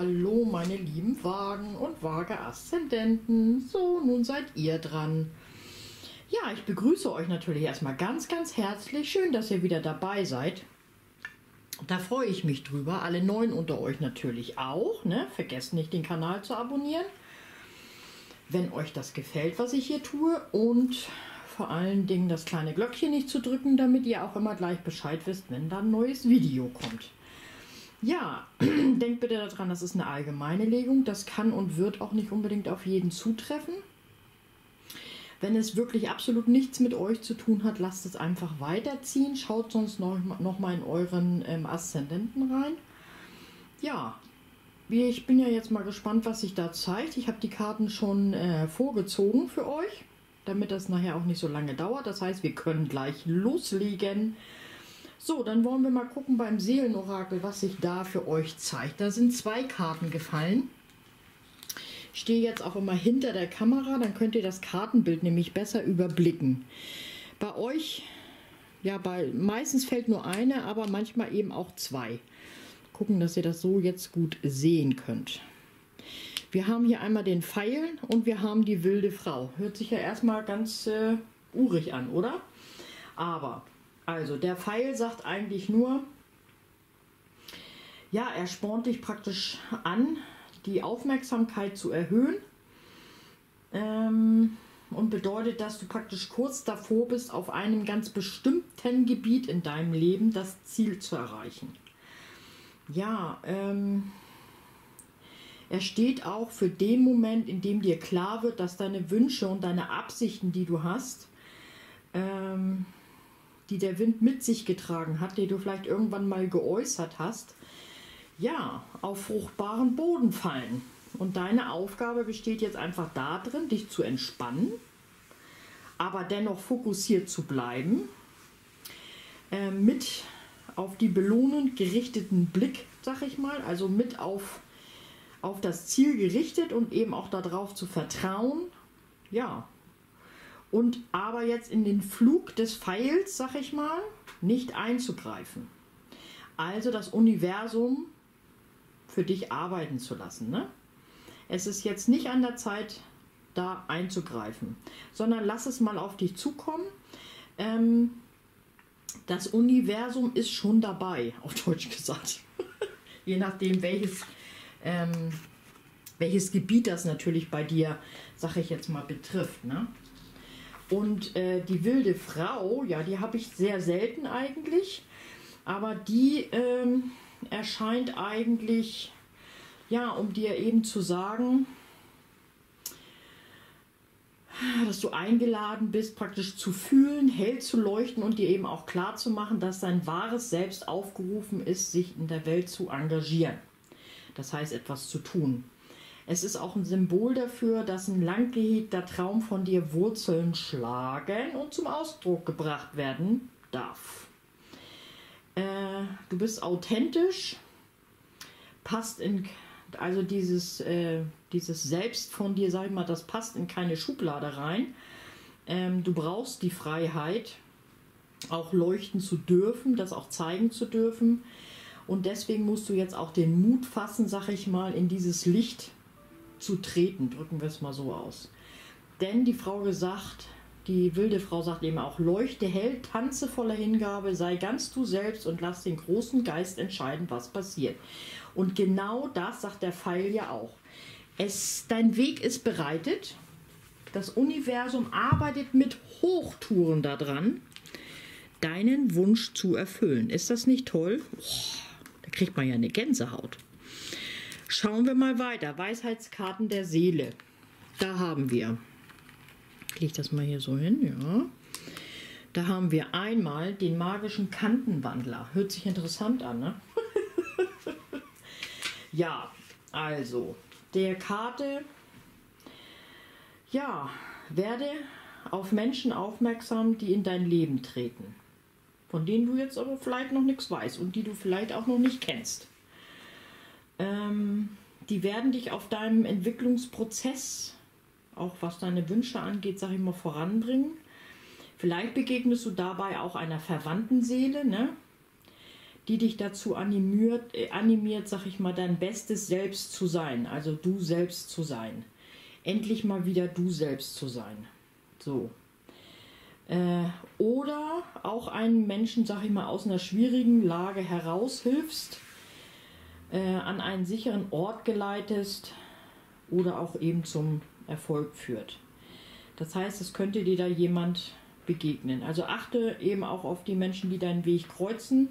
Hallo meine lieben Wagen und Waage-Aszendenten. So, nun seid ihr dran. Ja, ich begrüße euch natürlich erstmal ganz, ganz herzlich. Schön, dass ihr wieder dabei seid. Da freue ich mich drüber. Alle Neuen unter euch natürlich auch. Ne? Vergesst nicht, den Kanal zu abonnieren. Wenn euch das gefällt, was ich hier tue. Und vor allen Dingen das kleine Glöckchen nicht zu drücken, damit ihr auch immer gleich Bescheid wisst, wenn da ein neues Video kommt. Ja, denkt bitte daran, das ist eine allgemeine Legung. Das kann und wird auch nicht unbedingt auf jeden zutreffen. Wenn es wirklich absolut nichts mit euch zu tun hat, lasst es einfach weiterziehen. Schaut sonst noch, noch mal in euren ähm, Aszendenten rein. Ja, ich bin ja jetzt mal gespannt, was sich da zeigt. Ich habe die Karten schon äh, vorgezogen für euch, damit das nachher auch nicht so lange dauert. Das heißt, wir können gleich loslegen. So, dann wollen wir mal gucken beim Seelenorakel, was sich da für euch zeigt. Da sind zwei Karten gefallen. Ich stehe jetzt auch immer hinter der Kamera, dann könnt ihr das Kartenbild nämlich besser überblicken. Bei euch, ja, bei meistens fällt nur eine, aber manchmal eben auch zwei. Gucken, dass ihr das so jetzt gut sehen könnt. Wir haben hier einmal den Pfeil und wir haben die wilde Frau. Hört sich ja erstmal ganz äh, urig an, oder? Aber also der Pfeil sagt eigentlich nur, ja, er spornt dich praktisch an, die Aufmerksamkeit zu erhöhen ähm, und bedeutet, dass du praktisch kurz davor bist, auf einem ganz bestimmten Gebiet in deinem Leben das Ziel zu erreichen. Ja, ähm, er steht auch für den Moment, in dem dir klar wird, dass deine Wünsche und deine Absichten, die du hast, ähm, die der Wind mit sich getragen hat, die du vielleicht irgendwann mal geäußert hast, ja, auf fruchtbaren Boden fallen. Und deine Aufgabe besteht jetzt einfach darin, dich zu entspannen, aber dennoch fokussiert zu bleiben, äh, mit auf die belohnend gerichteten Blick, sag ich mal, also mit auf, auf das Ziel gerichtet und eben auch darauf zu vertrauen, ja, und aber jetzt in den Flug des Pfeils, sag ich mal, nicht einzugreifen. Also das Universum für dich arbeiten zu lassen. Ne? Es ist jetzt nicht an der Zeit, da einzugreifen, sondern lass es mal auf dich zukommen. Ähm, das Universum ist schon dabei, auf Deutsch gesagt. Je nachdem, welches, ähm, welches Gebiet das natürlich bei dir, sag ich jetzt mal, betrifft. Ne? Und äh, die wilde Frau, ja, die habe ich sehr selten eigentlich, aber die ähm, erscheint eigentlich, ja, um dir eben zu sagen, dass du eingeladen bist, praktisch zu fühlen, hell zu leuchten und dir eben auch klar zu machen, dass dein wahres Selbst aufgerufen ist, sich in der Welt zu engagieren. Das heißt, etwas zu tun. Es ist auch ein Symbol dafür, dass ein lang gehegter Traum von dir Wurzeln schlagen und zum Ausdruck gebracht werden darf. Äh, du bist authentisch, passt in, also dieses, äh, dieses Selbst von dir, sag ich mal, das passt in keine Schublade rein. Ähm, du brauchst die Freiheit, auch leuchten zu dürfen, das auch zeigen zu dürfen. Und deswegen musst du jetzt auch den Mut fassen, sag ich mal, in dieses Licht zu treten, drücken wir es mal so aus. Denn die Frau gesagt, die wilde Frau sagt eben auch, leuchte hell, tanze voller Hingabe, sei ganz du selbst und lass den großen Geist entscheiden, was passiert. Und genau das sagt der Pfeil ja auch. Es, dein Weg ist bereitet, das Universum arbeitet mit Hochtouren daran, deinen Wunsch zu erfüllen. Ist das nicht toll? Da kriegt man ja eine Gänsehaut. Schauen wir mal weiter. Weisheitskarten der Seele. Da haben wir. Ich lege das mal hier so hin, ja. Da haben wir einmal den magischen Kantenwandler. Hört sich interessant an, ne? ja, also, der Karte, ja, werde auf Menschen aufmerksam, die in dein Leben treten. Von denen du jetzt aber vielleicht noch nichts weißt und die du vielleicht auch noch nicht kennst. Ähm, die werden dich auf deinem Entwicklungsprozess, auch was deine Wünsche angeht, sag ich mal, voranbringen. Vielleicht begegnest du dabei auch einer verwandten Seele, ne? die dich dazu animiert, äh, animiert, sag ich mal, dein bestes Selbst zu sein, also du selbst zu sein. Endlich mal wieder du selbst zu sein. So. Äh, oder auch einen Menschen, sag ich mal, aus einer schwierigen Lage heraushilfst, äh, an einen sicheren Ort geleitest oder auch eben zum Erfolg führt. Das heißt, es könnte dir da jemand begegnen. Also achte eben auch auf die Menschen, die deinen Weg kreuzen.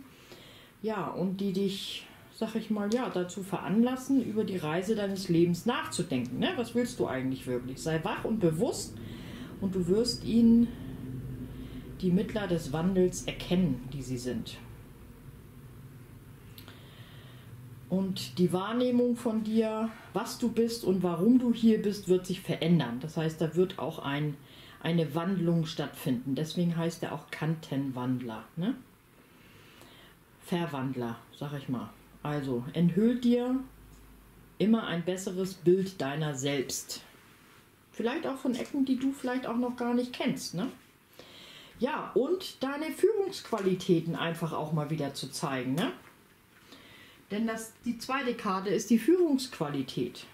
Ja, und die dich, sag ich mal, ja, dazu veranlassen, über die Reise deines Lebens nachzudenken. Ne? Was willst du eigentlich wirklich? Sei wach und bewusst und du wirst ihnen die Mittler des Wandels erkennen, die sie sind. Und die Wahrnehmung von dir, was du bist und warum du hier bist, wird sich verändern. Das heißt, da wird auch ein, eine Wandlung stattfinden. Deswegen heißt er auch Kantenwandler. Ne? Verwandler, sag ich mal. Also enthüllt dir immer ein besseres Bild deiner selbst. Vielleicht auch von Ecken, die du vielleicht auch noch gar nicht kennst. Ne? Ja, und deine Führungsqualitäten einfach auch mal wieder zu zeigen. Ne? Denn das, die zweite Karte ist die Führungsqualität.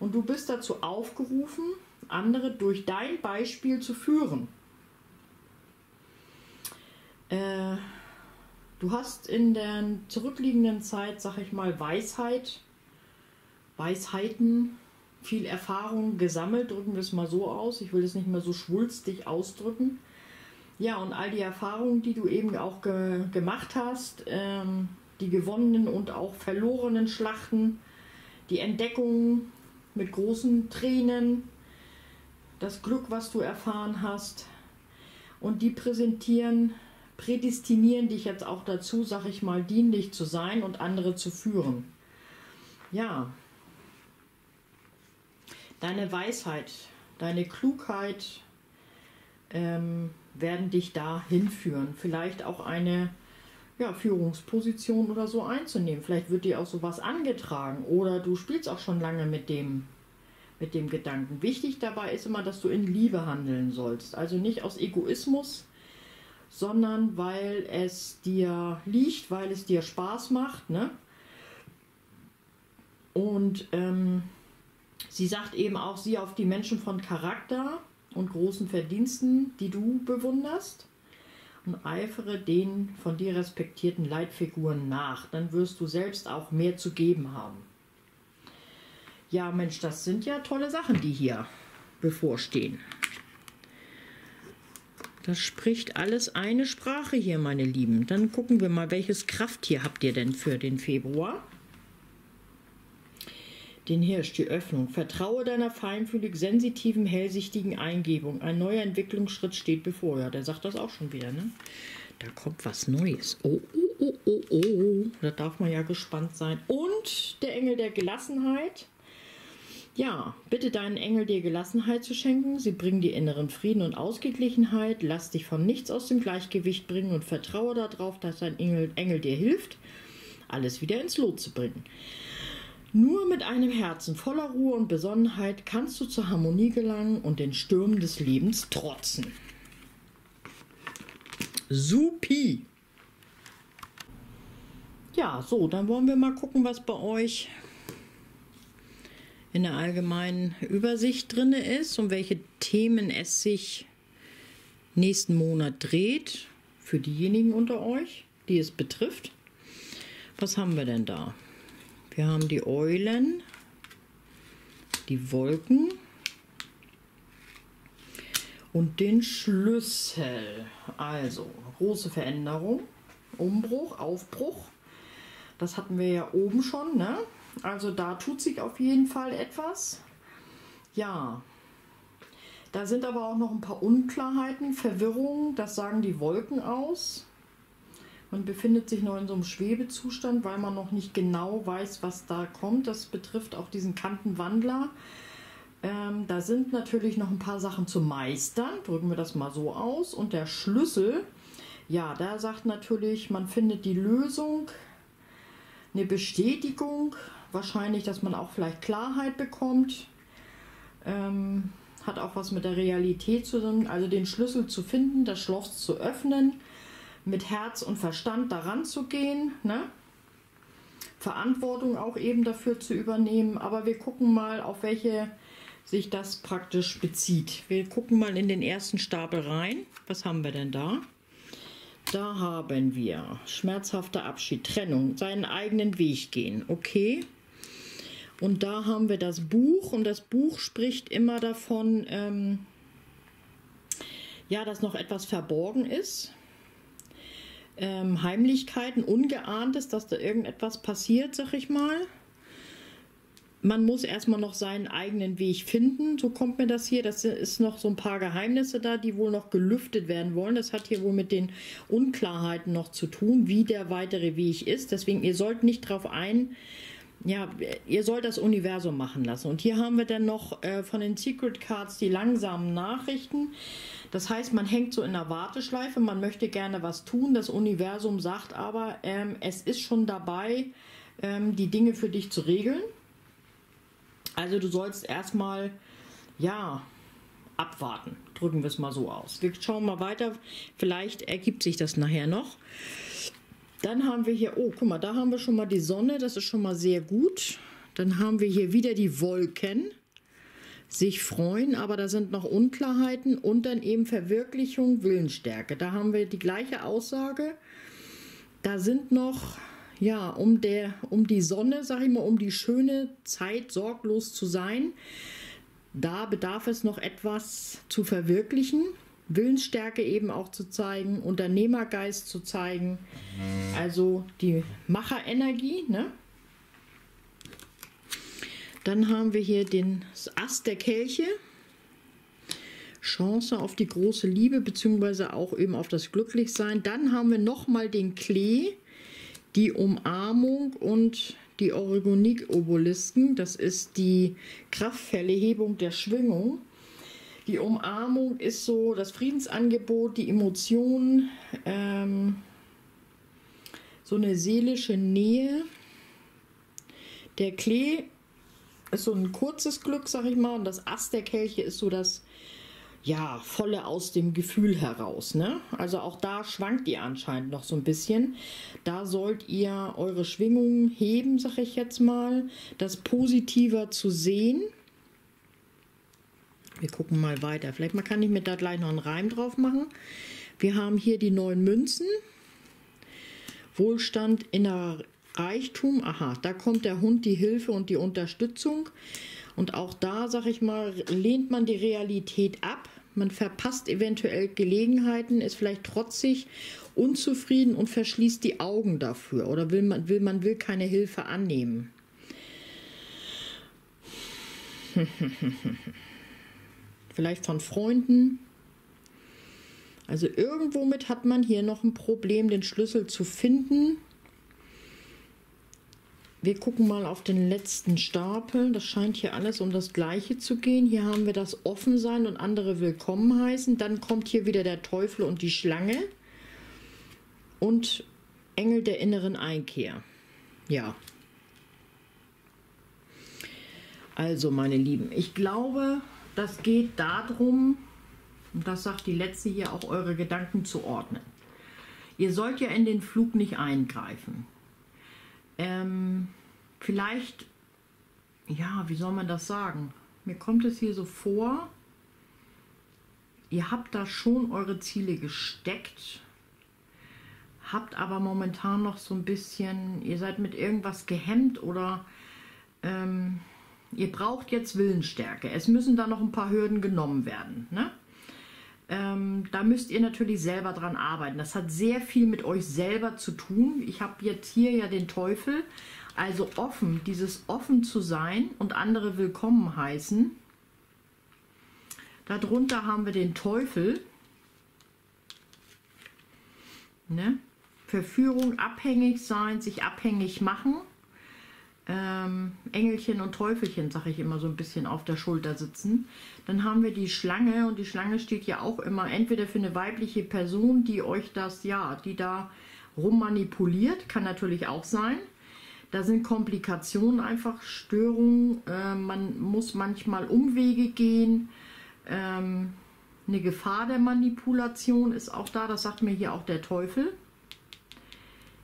Und du bist dazu aufgerufen, andere durch dein Beispiel zu führen. Äh, du hast in der zurückliegenden Zeit, sag ich mal, Weisheit, Weisheiten, viel Erfahrung gesammelt, drücken wir es mal so aus. Ich will es nicht mehr so schwulstig ausdrücken. Ja, und all die Erfahrungen, die du eben auch ge gemacht hast, ähm, die gewonnenen und auch verlorenen Schlachten, die Entdeckungen mit großen Tränen, das Glück, was du erfahren hast. Und die präsentieren, prädestinieren dich jetzt auch dazu, sag ich mal, dienlich zu sein und andere zu führen. Ja, deine Weisheit, deine Klugheit ähm, werden dich da hinführen. Vielleicht auch eine ja, Führungsposition oder so einzunehmen. Vielleicht wird dir auch sowas angetragen oder du spielst auch schon lange mit dem, mit dem Gedanken. Wichtig dabei ist immer, dass du in Liebe handeln sollst. Also nicht aus Egoismus, sondern weil es dir liegt, weil es dir Spaß macht. Ne? Und ähm, sie sagt eben auch, sieh auf die Menschen von Charakter und großen Verdiensten, die du bewunderst und eifere den von dir respektierten Leitfiguren nach. Dann wirst du selbst auch mehr zu geben haben. Ja, Mensch, das sind ja tolle Sachen, die hier bevorstehen. Das spricht alles eine Sprache hier, meine Lieben. Dann gucken wir mal, welches Krafttier habt ihr denn für den Februar? Den Hirsch, die Öffnung. Vertraue deiner feinfühlig sensitiven, hellsichtigen Eingebung. Ein neuer Entwicklungsschritt steht bevor. Ja, der sagt das auch schon wieder, ne? Da kommt was Neues. Oh, oh, oh, oh, oh. Da darf man ja gespannt sein. Und der Engel der Gelassenheit. Ja, bitte deinen Engel dir Gelassenheit zu schenken. Sie bringen dir inneren Frieden und Ausgeglichenheit. Lass dich von nichts aus dem Gleichgewicht bringen und vertraue darauf, dass dein Engel, Engel dir hilft, alles wieder ins Lot zu bringen. Nur mit einem Herzen voller Ruhe und Besonnenheit kannst du zur Harmonie gelangen und den Stürmen des Lebens trotzen. Supi! Ja, so, dann wollen wir mal gucken, was bei euch in der allgemeinen Übersicht drin ist und welche Themen es sich nächsten Monat dreht für diejenigen unter euch, die es betrifft. Was haben wir denn da? Wir haben die Eulen, die Wolken und den Schlüssel. Also große Veränderung, Umbruch, Aufbruch. Das hatten wir ja oben schon. Ne? Also da tut sich auf jeden Fall etwas. Ja, da sind aber auch noch ein paar Unklarheiten, Verwirrungen. Das sagen die Wolken aus. Man befindet sich noch in so einem Schwebezustand, weil man noch nicht genau weiß, was da kommt. Das betrifft auch diesen Kantenwandler. Ähm, da sind natürlich noch ein paar Sachen zu meistern, drücken wir das mal so aus. Und der Schlüssel, ja, da sagt natürlich, man findet die Lösung, eine Bestätigung, wahrscheinlich, dass man auch vielleicht Klarheit bekommt. Ähm, hat auch was mit der Realität zu tun, also den Schlüssel zu finden, das Schloss zu öffnen mit Herz und Verstand daran zu gehen, ne? Verantwortung auch eben dafür zu übernehmen. Aber wir gucken mal, auf welche sich das praktisch bezieht. Wir gucken mal in den ersten Stapel rein. Was haben wir denn da? Da haben wir schmerzhafter Abschied, Trennung, seinen eigenen Weg gehen. Okay. Und da haben wir das Buch und das Buch spricht immer davon, ähm, ja, dass noch etwas verborgen ist. Ähm, Heimlichkeiten, Ungeahntes, dass da irgendetwas passiert, sag ich mal. Man muss erstmal noch seinen eigenen Weg finden, so kommt mir das hier. Das ist noch so ein paar Geheimnisse da, die wohl noch gelüftet werden wollen. Das hat hier wohl mit den Unklarheiten noch zu tun, wie der weitere Weg ist. Deswegen, ihr sollt nicht darauf ein, ja, ihr sollt das Universum machen lassen. Und hier haben wir dann noch äh, von den Secret Cards die langsamen Nachrichten. Das heißt, man hängt so in der Warteschleife, man möchte gerne was tun. Das Universum sagt aber, ähm, es ist schon dabei, ähm, die Dinge für dich zu regeln. Also du sollst erstmal, ja, abwarten. Drücken wir es mal so aus. Wir schauen mal weiter. Vielleicht ergibt sich das nachher noch. Dann haben wir hier, oh, guck mal, da haben wir schon mal die Sonne, das ist schon mal sehr gut. Dann haben wir hier wieder die Wolken, sich freuen, aber da sind noch Unklarheiten und dann eben Verwirklichung, Willensstärke. Da haben wir die gleiche Aussage. Da sind noch, ja, um, der, um die Sonne, sag ich mal, um die schöne Zeit sorglos zu sein. Da bedarf es noch etwas zu verwirklichen. Willensstärke eben auch zu zeigen, Unternehmergeist zu zeigen, also die Macherenergie. Ne? Dann haben wir hier den Ast der Kelche. Chance auf die große Liebe, beziehungsweise auch eben auf das Glücklichsein. Dann haben wir nochmal den Klee, die Umarmung und die Oregonik-Obelisken. Das ist die Kraftfällehebung der Schwingung. Die Umarmung ist so das Friedensangebot, die Emotionen, ähm, so eine seelische Nähe. Der Klee ist so ein kurzes Glück, sag ich mal, und das Ast der Kelche ist so das ja, volle aus dem Gefühl heraus. Ne? Also auch da schwankt ihr anscheinend noch so ein bisschen. Da sollt ihr eure Schwingungen heben, sag ich jetzt mal, das positiver zu sehen. Wir gucken mal weiter. Vielleicht mal kann ich mir da gleich noch einen Reim drauf machen. Wir haben hier die neuen Münzen. Wohlstand, innerer Reichtum. Aha, da kommt der Hund die Hilfe und die Unterstützung. Und auch da, sag ich mal, lehnt man die Realität ab. Man verpasst eventuell Gelegenheiten, ist vielleicht trotzig, unzufrieden und verschließt die Augen dafür. Oder will man, will, man will keine Hilfe annehmen. vielleicht von Freunden. Also irgendwo mit hat man hier noch ein Problem, den Schlüssel zu finden. Wir gucken mal auf den letzten Stapel. Das scheint hier alles um das Gleiche zu gehen. Hier haben wir das Offensein und andere willkommen heißen. Dann kommt hier wieder der Teufel und die Schlange. Und Engel der inneren Einkehr. Ja. Also, meine Lieben, ich glaube, das geht darum, und das sagt die letzte hier, auch eure Gedanken zu ordnen. Ihr sollt ja in den Flug nicht eingreifen. Ähm, vielleicht, ja, wie soll man das sagen? Mir kommt es hier so vor, ihr habt da schon eure Ziele gesteckt, habt aber momentan noch so ein bisschen, ihr seid mit irgendwas gehemmt oder ähm, Ihr braucht jetzt Willensstärke. Es müssen da noch ein paar Hürden genommen werden. Ne? Ähm, da müsst ihr natürlich selber dran arbeiten. Das hat sehr viel mit euch selber zu tun. Ich habe jetzt hier ja den Teufel. Also offen, dieses offen zu sein und andere willkommen heißen. Darunter haben wir den Teufel. Ne? Verführung, abhängig sein, sich abhängig machen ähm, Engelchen und Teufelchen, sag ich immer so ein bisschen auf der Schulter sitzen. Dann haben wir die Schlange und die Schlange steht ja auch immer entweder für eine weibliche Person, die euch das, ja, die da rummanipuliert, kann natürlich auch sein. Da sind Komplikationen, einfach Störungen. Äh, man muss manchmal Umwege gehen. Ähm, Eine Gefahr der Manipulation ist auch da, das sagt mir hier auch der Teufel.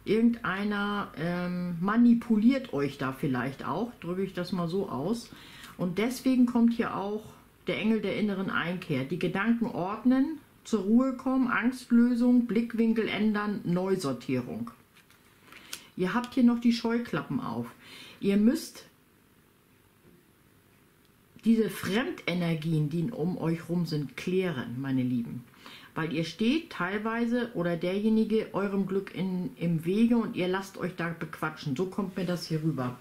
Irgendeiner ähm, manipuliert euch da vielleicht auch, drücke ich das mal so aus. Und deswegen kommt hier auch der Engel der inneren Einkehr. Die Gedanken ordnen, zur Ruhe kommen, Angstlösung, Blickwinkel ändern, Neusortierung. Ihr habt hier noch die Scheuklappen auf. Ihr müsst diese Fremdenergien, die um euch rum sind, klären, meine Lieben. Weil ihr steht teilweise oder derjenige eurem Glück in, im Wege und ihr lasst euch da bequatschen. So kommt mir das hier rüber.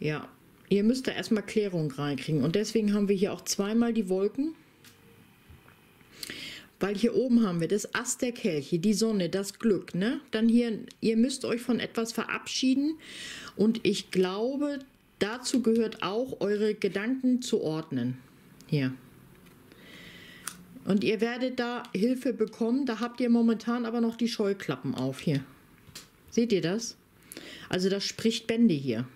Ja, ihr müsst da erstmal Klärung reinkriegen. Und deswegen haben wir hier auch zweimal die Wolken. Weil hier oben haben wir das Ast der Kelche, die Sonne, das Glück. Ne? Dann hier, ihr müsst euch von etwas verabschieden. Und ich glaube, dazu gehört auch, eure Gedanken zu ordnen. Hier. Und ihr werdet da Hilfe bekommen. Da habt ihr momentan aber noch die Scheuklappen auf hier. Seht ihr das? Also das spricht Bände hier.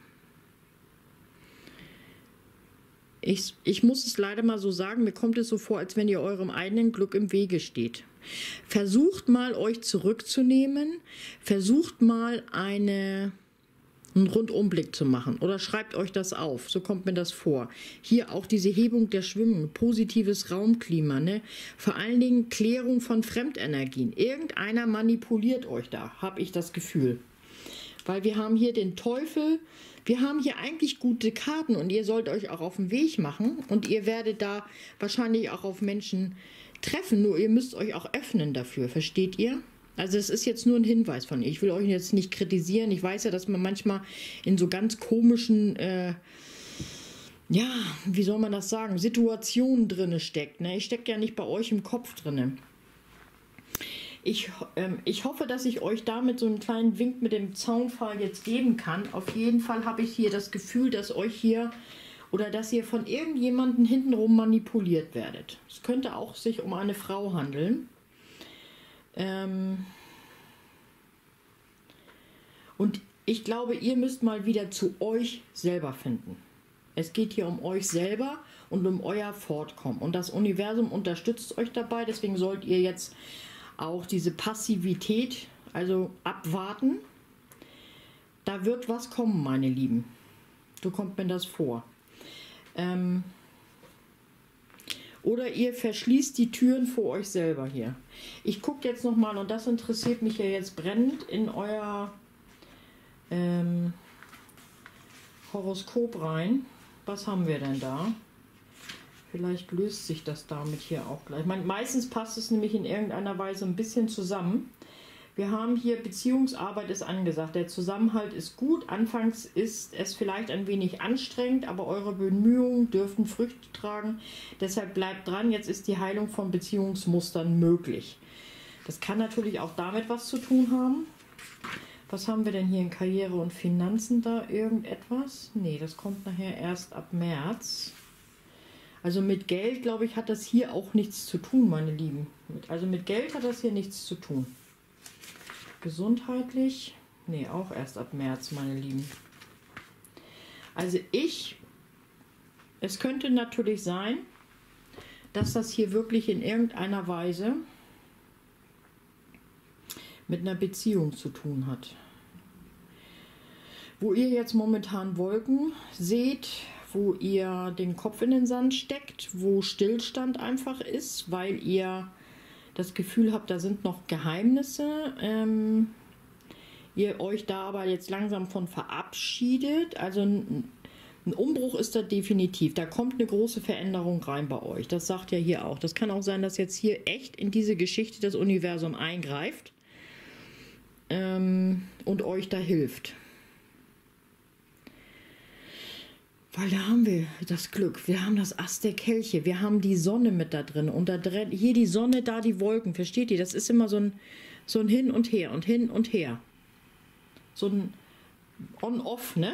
Ich, ich muss es leider mal so sagen, mir kommt es so vor, als wenn ihr eurem eigenen Glück im Wege steht. Versucht mal, euch zurückzunehmen. Versucht mal, eine, einen Rundumblick zu machen. Oder schreibt euch das auf. So kommt mir das vor. Hier auch diese Hebung der Schwingung, positives Raumklima. Ne? Vor allen Dingen Klärung von Fremdenergien. Irgendeiner manipuliert euch da, habe ich das Gefühl. Weil wir haben hier den Teufel, wir haben hier eigentlich gute Karten und ihr sollt euch auch auf den Weg machen und ihr werdet da wahrscheinlich auch auf Menschen treffen, nur ihr müsst euch auch öffnen dafür, versteht ihr? Also es ist jetzt nur ein Hinweis von ihr. Ich will euch jetzt nicht kritisieren. Ich weiß ja, dass man manchmal in so ganz komischen, äh, ja, wie soll man das sagen, Situationen drinne steckt. Ne? Ich stecke ja nicht bei euch im Kopf drinne. Ich, ähm, ich hoffe, dass ich euch damit so einen kleinen Wink mit dem Zaunfall jetzt geben kann. Auf jeden Fall habe ich hier das Gefühl, dass euch hier oder dass ihr von irgendjemandem hintenrum manipuliert werdet. Es könnte auch sich um eine Frau handeln. Ähm und ich glaube, ihr müsst mal wieder zu euch selber finden. Es geht hier um euch selber und um euer Fortkommen. Und das Universum unterstützt euch dabei. Deswegen sollt ihr jetzt auch diese Passivität, also abwarten. Da wird was kommen, meine Lieben. So kommt mir das vor. Ähm oder ihr verschließt die Türen vor euch selber hier. Ich gucke jetzt nochmal, und das interessiert mich ja jetzt brennend, in euer ähm, Horoskop rein. Was haben wir denn da? Vielleicht löst sich das damit hier auch gleich. Meine, meistens passt es nämlich in irgendeiner Weise ein bisschen zusammen. Wir haben hier Beziehungsarbeit ist angesagt. Der Zusammenhalt ist gut. Anfangs ist es vielleicht ein wenig anstrengend, aber eure Bemühungen dürften Früchte tragen. Deshalb bleibt dran. Jetzt ist die Heilung von Beziehungsmustern möglich. Das kann natürlich auch damit was zu tun haben. Was haben wir denn hier in Karriere und Finanzen da? Irgendetwas? Nee, das kommt nachher erst ab März. Also mit Geld, glaube ich, hat das hier auch nichts zu tun, meine Lieben. Also mit Geld hat das hier nichts zu tun. Gesundheitlich, nee, auch erst ab März, meine Lieben. Also ich, es könnte natürlich sein, dass das hier wirklich in irgendeiner Weise mit einer Beziehung zu tun hat. Wo ihr jetzt momentan Wolken seht, wo ihr den Kopf in den Sand steckt, wo Stillstand einfach ist, weil ihr das Gefühl habt, da sind noch Geheimnisse. Ähm, ihr euch da aber jetzt langsam von verabschiedet. Also ein, ein Umbruch ist da definitiv. Da kommt eine große Veränderung rein bei euch. Das sagt ja hier auch. Das kann auch sein, dass jetzt hier echt in diese Geschichte das Universum eingreift ähm, und euch da hilft. Weil da haben wir das Glück, wir haben das Ast der Kelche, wir haben die Sonne mit da drin und da drin, hier die Sonne, da die Wolken, versteht ihr? Das ist immer so ein, so ein Hin und Her und Hin und Her. So ein On-Off, ne?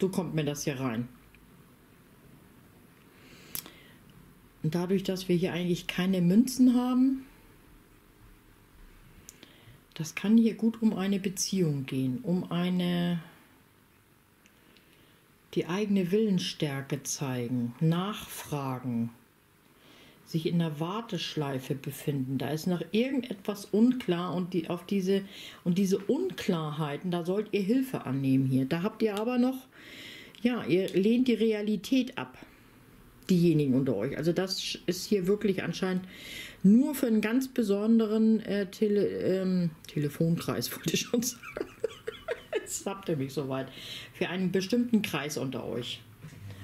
So kommt mir das hier rein. Und dadurch, dass wir hier eigentlich keine Münzen haben, das kann hier gut um eine Beziehung gehen, um eine die eigene Willensstärke zeigen, nachfragen, sich in der Warteschleife befinden. Da ist noch irgendetwas unklar und die, auf diese, und diese Unklarheiten, da sollt ihr Hilfe annehmen hier. Da habt ihr aber noch, ja, ihr lehnt die Realität ab. Diejenigen unter euch. Also das ist hier wirklich anscheinend nur für einen ganz besonderen äh, Tele, ähm, Telefonkreis, wollte ich schon sagen. Jetzt habt ihr mich soweit. Für einen bestimmten Kreis unter euch.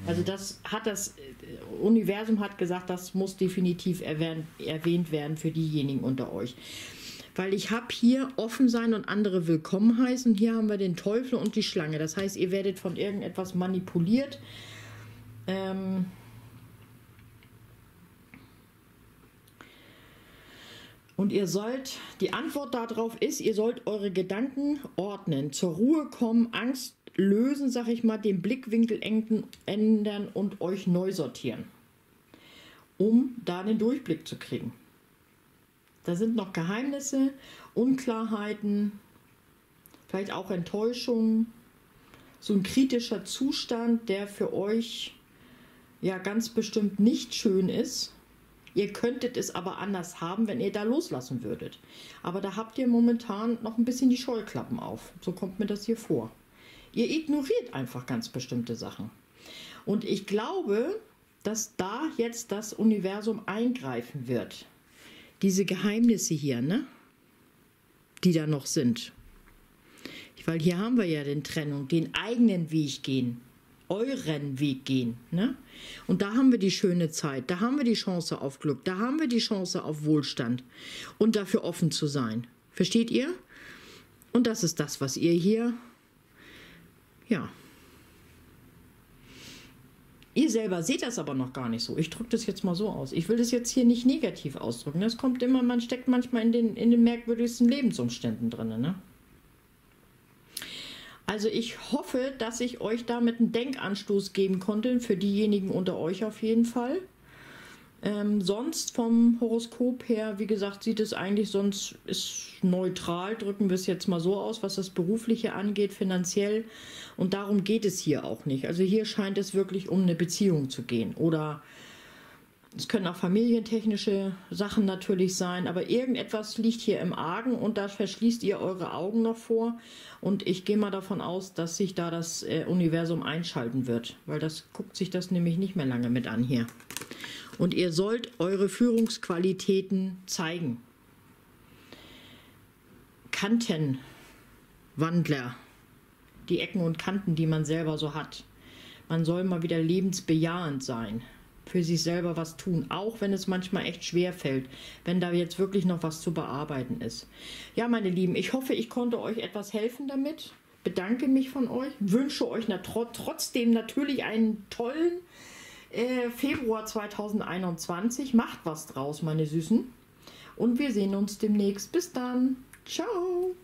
Also das hat das äh, Universum hat gesagt, das muss definitiv erwähnt, erwähnt werden für diejenigen unter euch. Weil ich habe hier offen sein und andere willkommen heißen. Hier haben wir den Teufel und die Schlange. Das heißt, ihr werdet von irgendetwas manipuliert. Ähm, Und ihr sollt, die Antwort darauf ist, ihr sollt eure Gedanken ordnen, zur Ruhe kommen, Angst lösen, sag ich mal, den Blickwinkel ändern und euch neu sortieren, um da den Durchblick zu kriegen. Da sind noch Geheimnisse, Unklarheiten, vielleicht auch Enttäuschungen, so ein kritischer Zustand, der für euch ja ganz bestimmt nicht schön ist Ihr könntet es aber anders haben, wenn ihr da loslassen würdet. Aber da habt ihr momentan noch ein bisschen die Scheuklappen auf. So kommt mir das hier vor. Ihr ignoriert einfach ganz bestimmte Sachen. Und ich glaube, dass da jetzt das Universum eingreifen wird. Diese Geheimnisse hier, ne? Die da noch sind. Weil hier haben wir ja den Trennung, den eigenen Weg gehen euren Weg gehen. Ne? Und da haben wir die schöne Zeit, da haben wir die Chance auf Glück, da haben wir die Chance auf Wohlstand und dafür offen zu sein. Versteht ihr? Und das ist das, was ihr hier, ja. Ihr selber seht das aber noch gar nicht so. Ich drücke das jetzt mal so aus. Ich will das jetzt hier nicht negativ ausdrücken. Das kommt immer, man steckt manchmal in den, in den merkwürdigsten Lebensumständen drin. Ne? Also ich hoffe, dass ich euch damit einen Denkanstoß geben konnte, für diejenigen unter euch auf jeden Fall. Ähm, sonst vom Horoskop her, wie gesagt, sieht es eigentlich sonst ist neutral, drücken wir es jetzt mal so aus, was das Berufliche angeht, finanziell. Und darum geht es hier auch nicht. Also hier scheint es wirklich um eine Beziehung zu gehen oder es können auch familientechnische Sachen natürlich sein, aber irgendetwas liegt hier im Argen und da verschließt ihr eure Augen noch vor. Und ich gehe mal davon aus, dass sich da das äh, Universum einschalten wird, weil das guckt sich das nämlich nicht mehr lange mit an hier. Und ihr sollt eure Führungsqualitäten zeigen. Kantenwandler, die Ecken und Kanten, die man selber so hat. Man soll mal wieder lebensbejahend sein für sich selber was tun, auch wenn es manchmal echt schwer fällt, wenn da jetzt wirklich noch was zu bearbeiten ist. Ja, meine Lieben, ich hoffe, ich konnte euch etwas helfen damit. Bedanke mich von euch, wünsche euch na, trotzdem natürlich einen tollen äh, Februar 2021. Macht was draus, meine Süßen. Und wir sehen uns demnächst. Bis dann. Ciao.